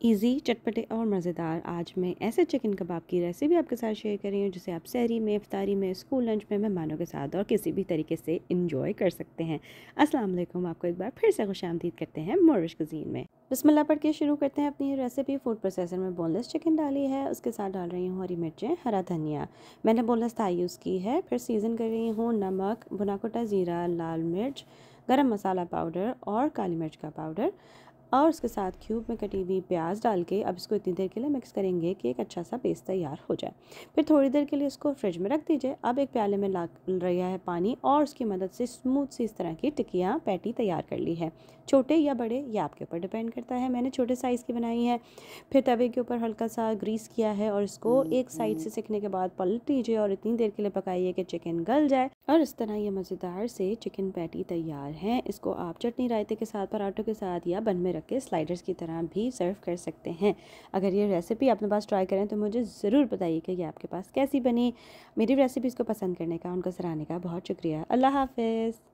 Easy चटपटे और मज़ेदार। आज मैं ऐसे चिकन कबाब की रेसिपी आपके साथ शेयर कर रही हूँ, जिसे आप सहरी में इफ्तारी में स्कूल लंच में, मेहमानों के साथ और किसी भी तरीके से इंजॉय कर सकते हैं। अस्सलाम वालेकुम आपको एक बार फिर से खुश आमदीद करते हैं मोरिश कज़ीन में। बिस्मिल्लाह पढ़ के शुरू करते हैं अपनी रेसिपी फ़ूड प्रोसेसर में बोनलेस चिकन डाली है, उसके साथ डाल रही हूँ हरी मिर्चें, हरा धनिया। मैंने बोनलेस थाई यूज़ की है, फिर सीज़न कर रही हूँ नमक भुनाकोटा ज़ीरा, लाल मिर्च, गरम मसाला पाउडर और काली मिर्च का पाउडर और उसके साथ क्यूब में कटी हुई प्याज डाल के अब इसको इतनी देर के लिए मिक्स करेंगे कि एक अच्छा सा पेस्ट तैयार हो जाए। फिर थोड़ी देर के लिए इसको फ्रिज में रख दीजिए। अब एक प्याले में ला रहा है पानी और उसकी मदद से स्मूथ सी इस तरह की टिकियाँ पैटी तैयार कर ली है। छोटे या बड़े ये आपके ऊपर डिपेंड करता है। मैंने छोटे साइज़ की बनाई है। फिर तवे के ऊपर हल्का सा ग्रीस किया है और इसको एक साइड से सीखने के बाद पलट लीजिए और इतनी देर के लिए पकाइए कि चिकन गल जाए। और इस तरह ये मज़ेदार से चिकन पैटी तैयार है। इसको आप चटनी रायते के साथ पराठों के साथ या बन में रख के स्लाइडर्स की तरह भी सर्व कर सकते हैं। अगर ये रेसिपी अपने पास ट्राई करें तो मुझे ज़रूर बताइए कि ये आपके पास कैसी बनी। मेरी रेसिपीज़ को पसंद करने का, उनको सराहने का बहुत शुक्रिया। अल्लाह हाफिज़।